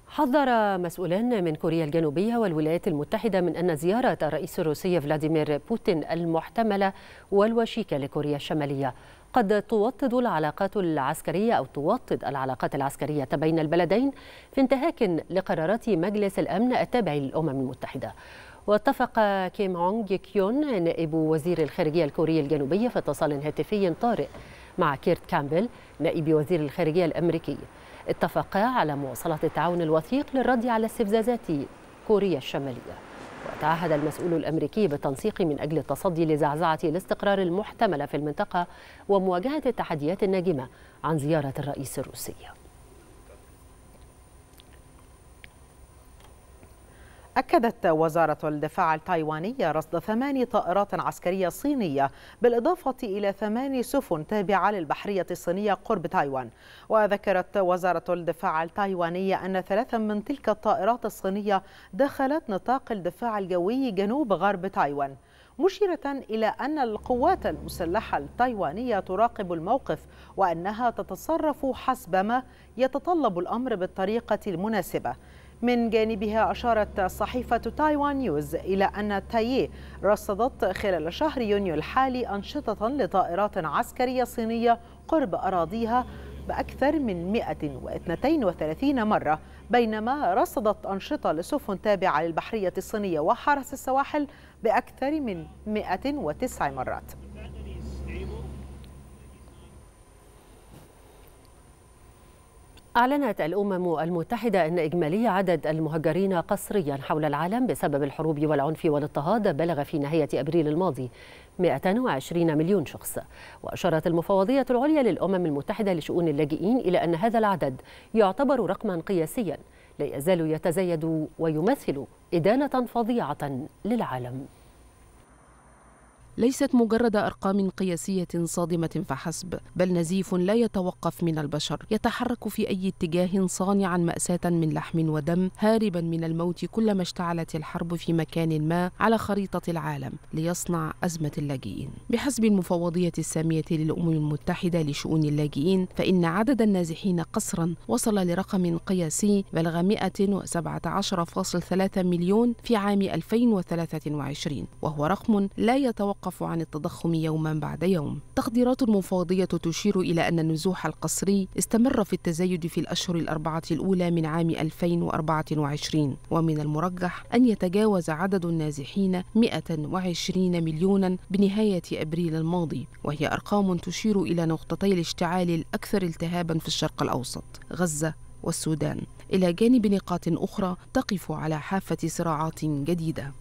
حذر مسؤولان من كوريا الجنوبية والولايات المتحدة من أن زيارة الرئيس الروسي فلاديمير بوتين المحتملة والوشيكة لكوريا الشمالية. قد توطد العلاقات العسكرية أو توطد العلاقات العسكرية بين البلدين في انتهاك لقرارات مجلس الأمن التابع للأمم المتحدة. واتفق كيم هونج كيون نائب وزير الخارجية الكوري الجنوبي في اتصال هاتفي طارئ مع كيرت كامبل نائب وزير الخارجية الأمريكي. اتفقا على مواصلة التعاون الوثيق للرد على استفزازات كوريا الشمالية. وتعهد المسؤول الأمريكي بالتنسيق من أجل التصدي لزعزعة الاستقرار المحتملة في المنطقة ومواجهة التحديات الناجمة عن زيارة الرئيس الروسي. أكدت وزارة الدفاع التايوانية رصد ثمان طائرات عسكرية صينية بالإضافة إلى ثمان سفن تابعة للبحرية الصينية قرب تايوان. وذكرت وزارة الدفاع التايوانية أن ثلاثا من تلك الطائرات الصينية دخلت نطاق الدفاع الجوي جنوب غرب تايوان. مشيرة إلى أن القوات المسلحة التايوانية تراقب الموقف وأنها تتصرف حسب ما يتطلب الأمر بالطريقة المناسبة. من جانبها أشارت صحيفة تايوان نيوز إلى أن تايي رصدت خلال شهر يونيو الحالي أنشطة لطائرات عسكرية صينية قرب أراضيها بأكثر من 132 مرة بينما رصدت أنشطة لسفن تابعة للبحرية الصينية وحرس السواحل بأكثر من 109 مرات. أعلنت الأمم المتحدة أن إجمالي عدد المهجرين قسريا حول العالم بسبب الحروب والعنف والاضطهاد بلغ في نهاية أبريل الماضي 120 مليون شخص. وأشارت المفوضية العليا للأمم المتحدة لشؤون اللاجئين إلى أن هذا العدد يعتبر رقما قياسيا لا يزال يتزايد ويمثل إدانة فظيعة للعالم. ليست مجرد أرقام قياسية صادمة فحسب بل نزيف لا يتوقف من البشر يتحرك في أي اتجاه صانعا مأساة من لحم ودم هاربا من الموت كلما اشتعلت الحرب في مكان ما على خريطة العالم ليصنع أزمة اللاجئين. بحسب المفوضية السامية للأمم المتحدة لشؤون اللاجئين فإن عدد النازحين قسرا وصل لرقم قياسي بلغ 117.3 مليون في عام 2023 وهو رقم لا يتوقف يتوقف عن التضخم يوما بعد يوم. تقديرات المفوضية تشير إلى أن النزوح القسري استمر في التزايد في الأشهر الأربعة الأولى من عام 2024 ومن المرجح أن يتجاوز عدد النازحين 120 مليونا بنهاية أبريل الماضي وهي أرقام تشير إلى نقطتي الاشتعال الأكثر التهابا في الشرق الأوسط. غزة والسودان. إلى جانب نقاط أخرى تقف على حافة صراعات جديدة.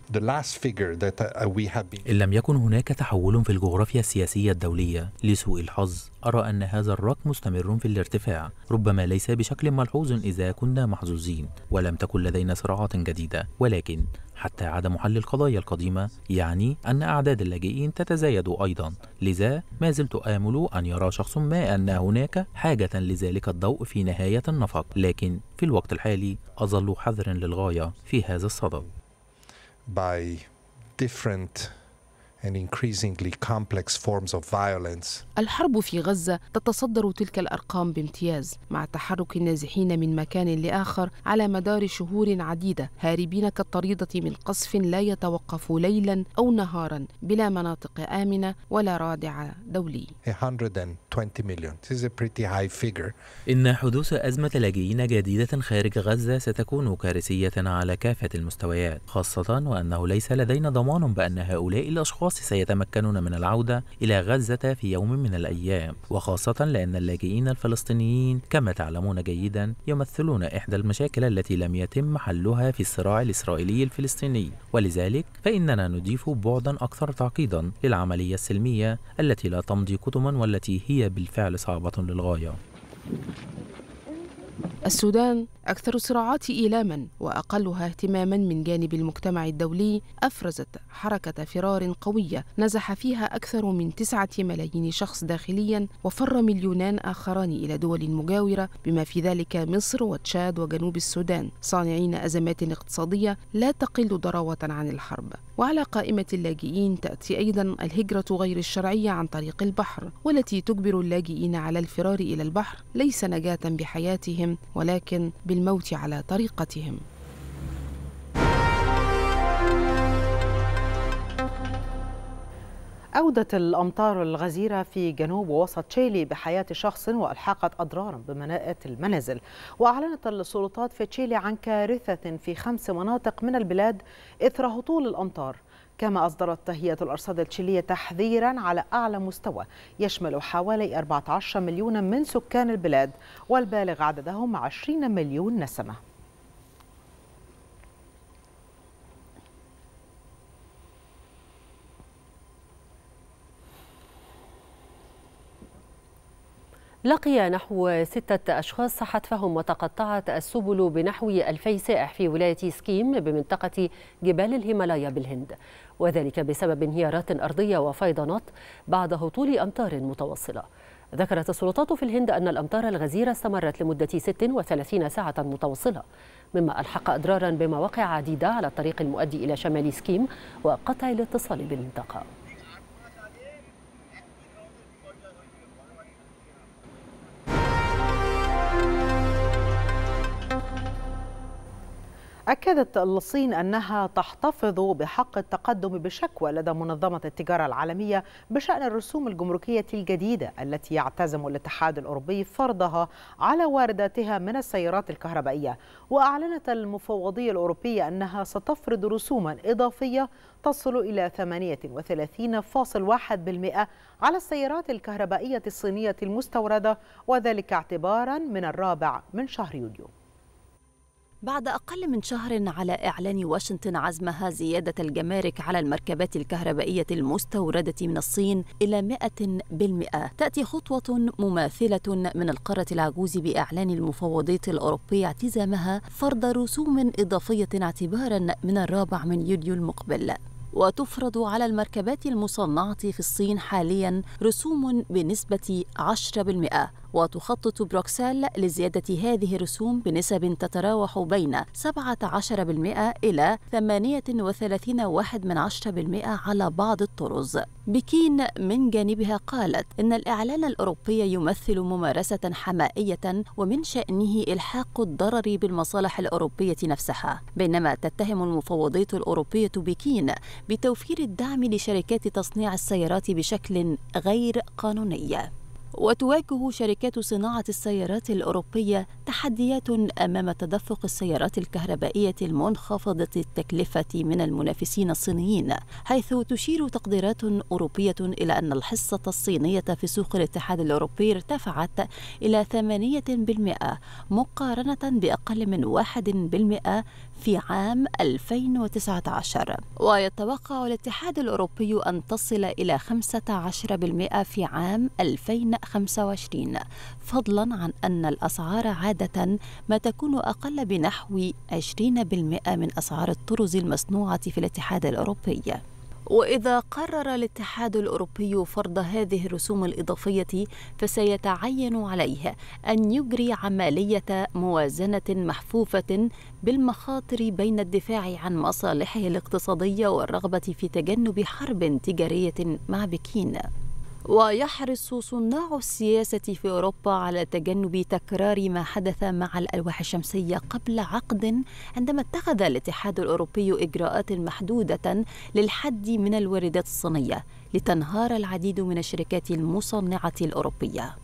إن لم يكن هناك تحول في الجغرافيا السياسية الدولية لسوء الحظ أرى أن هذا الرقم مستمر في الارتفاع ربما ليس بشكل ملحوظ إذا كنا محظوظين ولم تكن لدينا صراعات جديدة ولكن حتى عدم حل القضايا القديمة يعني أن أعداد اللاجئين تتزايد أيضا. لذا ما زلت آمل أن يرى شخص ما أن هناك حاجة لذلك الضوء في نهاية النفق لكن في الوقت الحالي أظل حذرا للغاية في هذا الصدد. By different الحرب في غزة تتصدر تلك الأرقام بامتياز مع تحرك النازحين من مكان لآخر على مدار شهور عديدة هاربين كالطريدة من قصف لا يتوقف ليلا أو نهارا بلا مناطق آمنة ولا رادع دولي 120 million. This is a pretty high figure. إن حدوث أزمة لاجئين جديدة خارج غزة ستكون كارثية على كافة المستويات خاصة وأنه ليس لدينا ضمان بأن هؤلاء الأشخاص الأشخاص سيتمكنون من العودة إلى غزة في يوم من الأيام وخاصة لأن اللاجئين الفلسطينيين كما تعلمون جيدا يمثلون إحدى المشاكل التي لم يتم حلها في الصراع الإسرائيلي الفلسطيني. ولذلك فإننا نضيف بعدا أكثر تعقيدا للعملية السلمية التي لا تمضي قدما والتي هي بالفعل صعبة للغاية. السودان أكثر الصراعات إيلاما وأقلها اهتماما من جانب المجتمع الدولي أفرزت حركة فرار قوية نزح فيها أكثر من تسعة ملايين شخص داخليا وفر مليونان آخران إلى دول مجاورة بما في ذلك مصر وتشاد وجنوب السودان صانعين أزمات اقتصادية لا تقل ضراوة عن الحرب. وعلى قائمة اللاجئين تأتي أيضا الهجرة غير الشرعية عن طريق البحر والتي تجبر اللاجئين على الفرار إلى البحر ليس نجاة بحياتهم ولكن بالموت على طريقتهم. أودت الأمطار الغزيرة في جنوب ووسط تشيلي بحياة شخص وألحقت أضرارا بمناءة المنازل. وأعلنت السلطات في تشيلي عن كارثة في خمس مناطق من البلاد إثر هطول الأمطار. كما أصدرت هيئة الأرصاد التشيلية تحذيرا على أعلى مستوى يشمل حوالي 14 مليون من سكان البلاد والبالغ عددهم 20 مليون نسمة. لقي نحو ستة أشخاص حتفهم وتقطعت السبل بنحو ألفي سائح في ولاية سكيم بمنطقة جبال الهيمالايا بالهند. وذلك بسبب انهيارات أرضية وفيضانات بعد هطول أمطار متواصلة ذكرت السلطات في الهند أن الأمطار الغزيرة استمرت لمدة 36 ساعة متواصلة مما ألحق أضرارا بمواقع عديدة على الطريق المؤدي إلى شمال سكيم وقطع الاتصال بالمنطقة. أكدت الصين أنها تحتفظ بحق التقدم بشكوى لدى منظمة التجارة العالمية بشأن الرسوم الجمركية الجديدة التي يعتزم الاتحاد الأوروبي فرضها على وارداتها من السيارات الكهربائية. وأعلنت المفوضية الأوروبية أنها ستفرض رسوما إضافية تصل إلى 38.1% على السيارات الكهربائية الصينية المستوردة وذلك اعتبارا من الرابع من شهر يوليو. بعد أقل من شهر على إعلان واشنطن عزمها زيادة الجمارك على المركبات الكهربائية المستوردة من الصين إلى 100% تأتي خطوة مماثلة من القارة العجوز بإعلان المفوضية الأوروبية اعتزامها فرض رسوم إضافية اعتبارا من الرابع من يوليو المقبل. وتفرض على المركبات المصنعة في الصين حاليا رسوم بنسبة 10% وتخطط بروكسل لزيادة هذه الرسوم بنسب تتراوح بين 17% إلى 38.1% على بعض الطرز. بكين من جانبها قالت إن الإعلان الأوروبي يمثل ممارسة حمائية ومن شأنه إلحاق الضرر بالمصالح الأوروبية نفسها. بينما تتهم المفوضية الأوروبية بكين بتوفير الدعم لشركات تصنيع السيارات بشكل غير قانوني. وتواجه شركات صناعة السيارات الأوروبية تحديات أمام تدفق السيارات الكهربائية المنخفضة التكلفة من المنافسين الصينيين حيث تشير تقديرات أوروبية إلى أن الحصة الصينية في سوق الاتحاد الأوروبي ارتفعت إلى 8% مقارنة بأقل من 1% في عام 2019 ويتوقع الاتحاد الأوروبي أن تصل إلى 15% في عام 2025 فضلا عن أن الأسعار عادة ما تكون أقل بنحو 20% من أسعار الطرز المصنوعة في الاتحاد الأوروبي. وإذا قرر الاتحاد الأوروبي فرض هذه الرسوم الإضافية فسيتعين عليه أن يجري عملية موازنة محفوفة بالمخاطر بين الدفاع عن مصالحه الاقتصادية والرغبة في تجنب حرب تجارية مع بكين. ويحرص صناع السياسة في أوروبا على تجنب تكرار ما حدث مع الألواح الشمسية قبل عقد عندما اتخذ الاتحاد الأوروبي إجراءات محدودة للحد من الواردات الصينية لتنهار العديد من الشركات المصنعة الأوروبية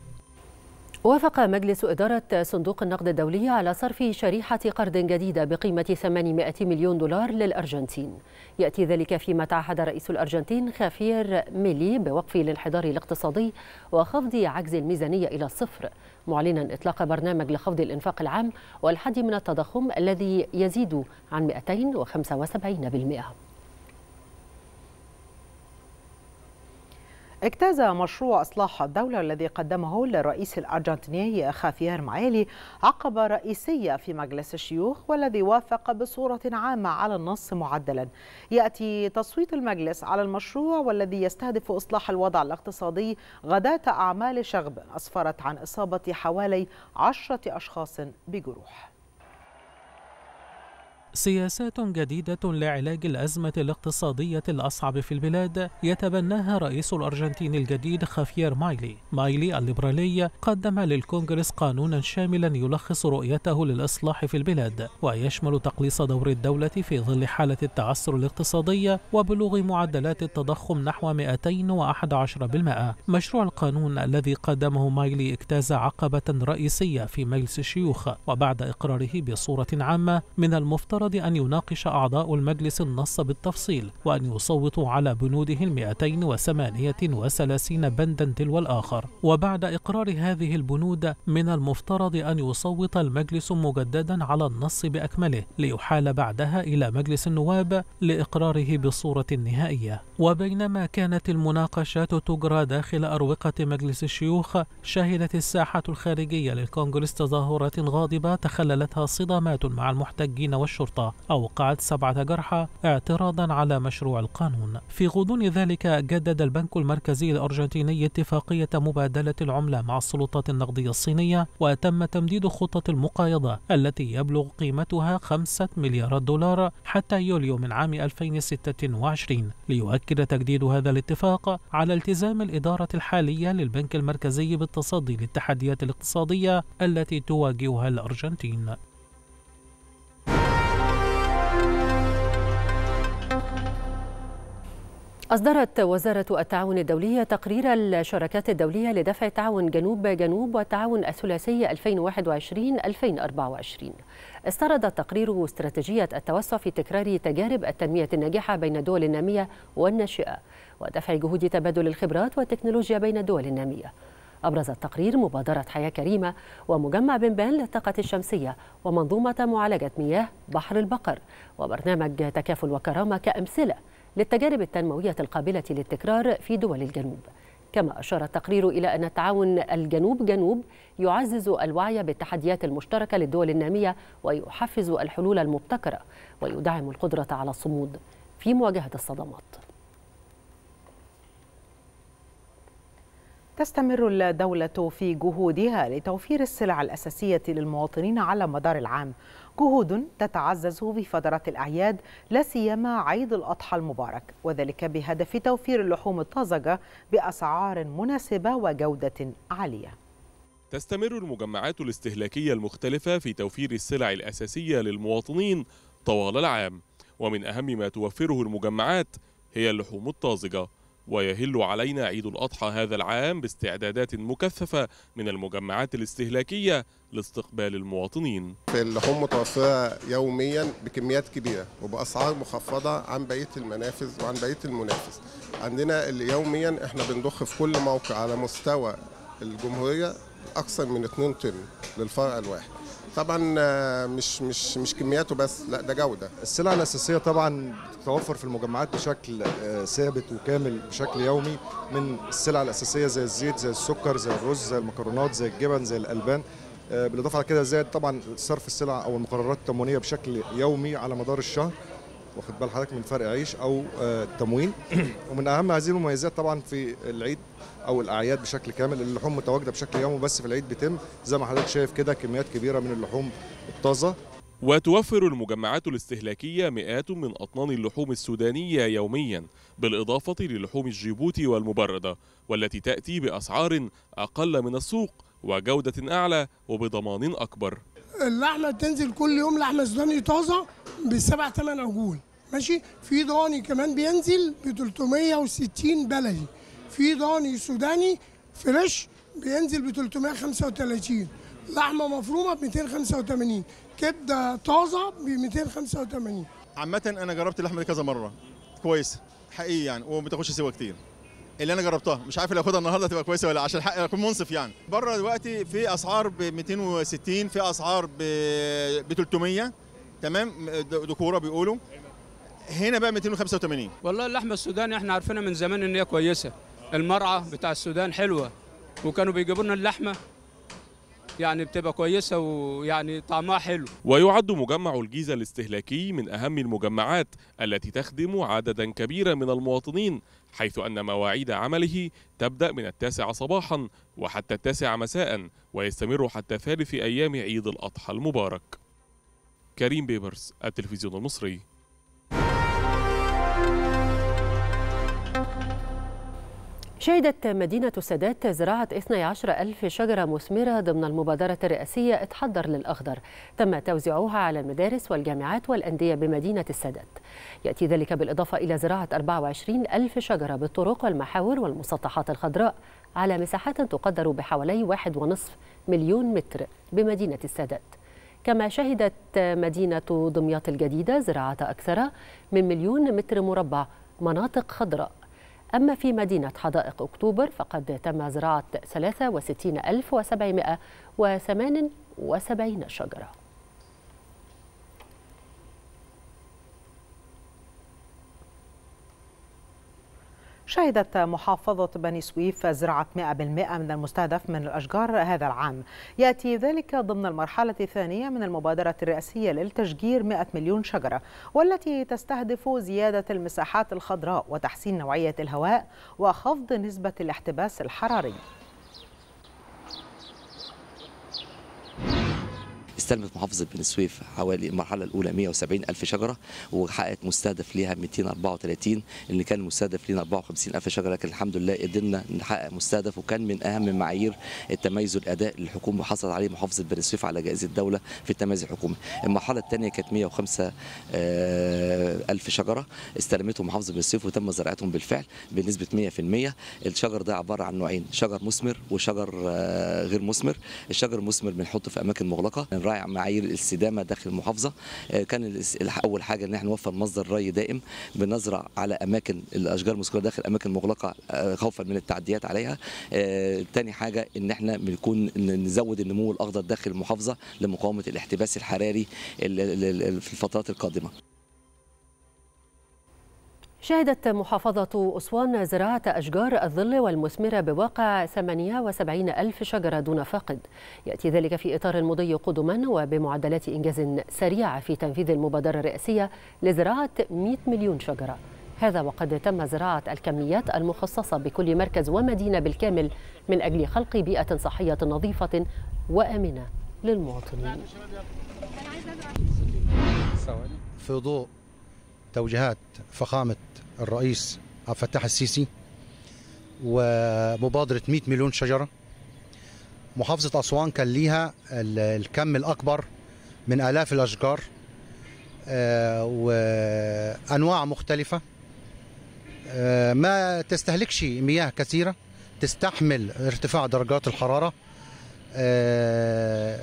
وافق مجلس إدارة صندوق النقد الدولي على صرف شريحة قرض جديدة بقيمة 800 مليون دولار للأرجنتين. يأتي ذلك فيما تعهد رئيس الأرجنتين خافير ميلي بوقف الانحدار الاقتصادي وخفض عجز الميزانية إلى الصفر معلنا إطلاق برنامج لخفض الإنفاق العام والحد من التضخم الذي يزيد عن 275% اجتاز مشروع إصلاح الدولة الذي قدمه للرئيس الأرجنتيني خافير معالي عقبة رئيسية في مجلس الشيوخ والذي وافق بصورة عامة على النص معدلا. يأتي تصويت المجلس على المشروع والذي يستهدف إصلاح الوضع الاقتصادي غداة أعمال شغب أسفرت عن إصابة حوالي عشرة أشخاص بجروح. سياسات جديدة لعلاج الأزمة الاقتصادية الأصعب في البلاد يتبناها رئيس الأرجنتين الجديد خافير مايلي. مايلي الليبرالي قدم للكونغرس قانونا شاملا يلخص رؤيته للإصلاح في البلاد ويشمل تقليص دور الدولة في ظل حالة التعثر الاقتصادي وبلوغ معدلات التضخم نحو 211% مشروع القانون الذي قدمه مايلي اجتاز عقبة رئيسية في مجلس الشيوخ وبعد إقراره بصورة عامة من المفترض المفترض أن يناقش أعضاء المجلس النص بالتفصيل وأن يصوتوا على بنوده ال 238 بندا تلو الآخر. وبعد إقرار هذه البنود من المفترض أن يصوت المجلس مجددا على النص بأكمله ليحال بعدها إلى مجلس النواب لإقراره بصورة نهائية. وبينما كانت المناقشات تجرى داخل أروقة مجلس الشيوخ شهدت الساحة الخارجية للكونغرس تظاهرات غاضبة تخللتها صدامات مع المحتجين والشرطة. الشرطة أوقعت سبعة جرحى اعتراضا على مشروع القانون. في غضون ذلك جدد البنك المركزي الأرجنتيني اتفاقية مبادلة العملة مع السلطات النقدية الصينية وتم تمديد خطة المقايضة التي يبلغ قيمتها خمسة مليارات دولار حتى يوليو من عام 2026 ليؤكد تجديد هذا الاتفاق على التزام الإدارة الحالية للبنك المركزي بالتصدي للتحديات الاقتصادية التي تواجهها الأرجنتين. أصدرت وزارة التعاون الدولية تقرير الشراكات الدولية لدفع التعاون جنوب جنوب والتعاون الثلاثي 2021-2024 استرد التقرير استراتيجية التوسع في تكرار تجارب التنمية الناجحة بين الدول النامية والناشئة ودفع جهود تبادل الخبرات والتكنولوجيا بين الدول النامية. أبرز التقرير مبادرة حياة كريمة ومجمع بنبان للطاقة الشمسية ومنظومة معالجة مياه بحر البقر وبرنامج تكافل وكرامة كأمثلة للتجارب التنموية القابلة للتكرار في دول الجنوب. كما أشار التقرير إلى أن التعاون الجنوب جنوب يعزز الوعي بالتحديات المشتركة للدول النامية ويحفز الحلول المبتكرة ويدعم القدرة على الصمود في مواجهة الصدمات. تستمر الدولة في جهودها لتوفير السلع الأساسية للمواطنين على مدار العام. جهود تتعزز في فترات الأعياد لا سيما عيد الأضحى المبارك وذلك بهدف توفير اللحوم الطازجة بأسعار مناسبة وجودة عالية. تستمر المجمعات الاستهلاكية المختلفة في توفير السلع الأساسية للمواطنين طوال العام. ومن أهم ما توفره المجمعات هي اللحوم الطازجة. ويهل علينا عيد الأضحى هذا العام باستعدادات مكثفة من المجمعات الاستهلاكية لاستقبال المواطنين. اللحوم متوفرة يوميا بكميات كبيرة وبأسعار مخفضة عن بقية المنافذ وعن بقية المنافس عندنا يوميا إحنا بنضخ في كل موقع على مستوى الجمهورية أكثر من 2 طن للفرع الواحد. طبعا مش مش مش كمياته بس لا ده جودة. السلع الأساسية طبعا بتتوفر في المجمعات بشكل ثابت وكامل بشكل يومي من السلع الأساسية زي الزيت زي السكر زي الرز زي المكرونات زي الجبن زي الألبان. بالإضافة على كده زائد طبعا صرف السلع أو المقررات التموينية بشكل يومي على مدار الشهر واخد بال حضرتك من فرق عيش أو تموين. ومن أهم هذه المميزات طبعا في العيد أو الأعياد بشكل كامل اللحوم متواجدة بشكل يومي بس في العيد بيتم. زي ما حضرتك شايف كده كميات كبيرة من اللحوم الطازة. وتوفر المجمعات الاستهلاكية مئات من أطنان اللحوم السودانية يوميا بالإضافة للحوم الجيبوتي والمبردة والتي تأتي بأسعار أقل من السوق وجودة أعلى وبضمان أكبر. اللحمة تنزل كل يوم لحمة سوداني طازة بسبع ثمان عجول. ماشي؟ في ضاني كمان بينزل ب 360 بلدي. في ضاني سوداني فريش بينزل ب 335 لحمة مفرومة ب 285 كبدة طازة ب 285 عامة أنا جربت اللحمة دي كذا مرة. كويس. حقيقي يعني وما بتاخدش سوا كتير. اللي أنا جربتها. مش عارف لو أخدها النهاردة تبقى كويسة ولا عشان الحق أكون منصف يعني. بره دلوقتي في أسعار ب 260 في أسعار ب 300 تمام؟ دكورة بيقولوا. هنا بقى 285 والله اللحمة السوداني إحنا عارفينها من زمان إن هي كويسة. المرعى بتاع السودان حلوة وكانوا بيجيبوا لنا اللحمة يعني بتبقى كويسة ويعني طعمها حلو. ويعد مجمع الجيزة الاستهلاكي من أهم المجمعات التي تخدم عددا كبيرا من المواطنين حيث أن مواعيد عمله تبدأ من التاسعة صباحا وحتى التاسعة مساء ويستمر حتى ثالث أيام عيد الأضحى المبارك. كريم بيبرس التلفزيون المصري. شهدت مدينة السادات زراعة 12 ألف شجرة مثمرة ضمن المبادرة الرئاسية اتحضر للأخضر. تم توزيعها على المدارس والجامعات والأندية بمدينة السادات. يأتي ذلك بالإضافة إلى زراعة 24 ألف شجرة بالطرق والمحاور والمسطحات الخضراء على مساحات تقدر بحوالي واحد ونصف مليون متر بمدينة السادات. كما شهدت مدينة دمياط الجديدة زراعة أكثر من مليون متر مربع مناطق خضراء. أما في مدينة حدائق أكتوبر فقد تم زراعة 63778 شجرة. شهدت محافظة بني سويف زراعة 100% من المستهدف من الأشجار هذا العام. يأتي ذلك ضمن المرحلة الثانية من المبادرة الرئاسية للتشجير 100 مليون شجرة والتي تستهدف زيادة المساحات الخضراء وتحسين نوعية الهواء وخفض نسبة الاحتباس الحراري. استلمت محافظة بني سويف حوالي المرحلة الأولى 170 ألف شجرة وحققت مستهدف ليها 234 اللي كان المستهدف لينا 54 ألف شجرة لكن الحمد لله قدرنا نحقق مستهدف وكان من أهم معايير التميز والأداء اللي الحكومة حصلت عليه محافظة بني سويف على جائزة الدولة في التميز الحكومي. المرحلة الثانية كانت 105 ألف شجرة استلمتهم محافظة بني سويف وتم زراعتهم بالفعل بنسبة 100% الشجر ده عبارة عن نوعين شجر مثمر وشجر غير مثمر الشجر المثمر بنحطه في أماكن مغلقة معايير الاستدامة داخل المحافظة. كان أول حاجة إن إحنا نوفر مصدر ري دائم بنزرع على أماكن الأشجار المذكوره داخل أماكن مغلقة خوفا من التعديات عليها. ثاني حاجة إن إحنا بنكون نزود النمو الأخضر داخل المحافظة لمقاومة الاحتباس الحراري في الفترات القادمة. شهدت محافظة أسوان زراعة أشجار الظل والمثمرة بواقع 78 ألف شجرة دون فاقد. يأتي ذلك في إطار المضي قدما وبمعدلات إنجاز سريعة في تنفيذ المبادرة الرئاسية لزراعة 100 مليون شجرة. هذا وقد تم زراعة الكميات المخصصة بكل مركز ومدينة بالكامل من أجل خلق بيئة صحية نظيفة وآمنة للمواطنين. في ضوء توجيهات فخامة الرئيس عبد الفتاح السيسي ومبادرة 100 مليون شجرة. محافظة أسوان كان ليها الكم الأكبر من آلاف الأشجار وأنواع مختلفة. ما تستهلكش مياه كثيرة تستحمل ارتفاع درجات الحرارة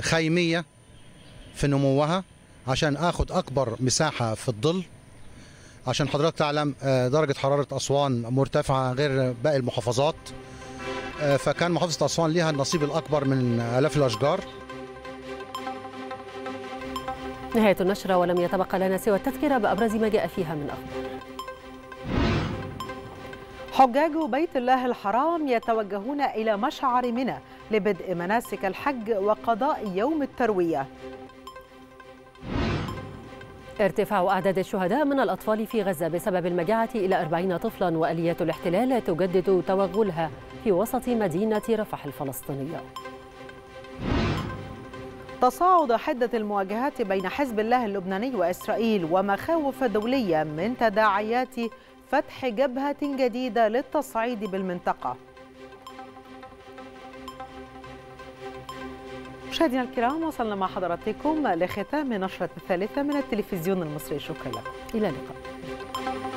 خيمية في نموها عشان اخد أكبر مساحة في الظل. عشان حضرتك تعلم درجة حرارة أسوان مرتفعة غير باقي المحافظات. فكان محافظة أسوان ليها النصيب الأكبر من آلاف الأشجار. نهاية النشرة ولم يتبقى لنا سوى التذكرة بأبرز ما جاء فيها من أخبار. حجاج بيت الله الحرام يتوجهون إلى مشعر منى لبدء مناسك الحج وقضاء يوم التروية. ارتفاع أعداد الشهداء من الأطفال في غزة بسبب المجاعة إلى 40 طفلا وآلية الاحتلال تجدد توغلها في وسط مدينة رفح الفلسطينية. تصاعد حدة المواجهات بين حزب الله اللبناني وإسرائيل ومخاوف دولية من تداعيات فتح جبهة جديدة للتصعيد بالمنطقة. مشاهدينا الكرام وصلنا مع حضراتكم لختام نشرة الثالثة من التلفزيون المصري. شكرا لكم. إلى اللقاء.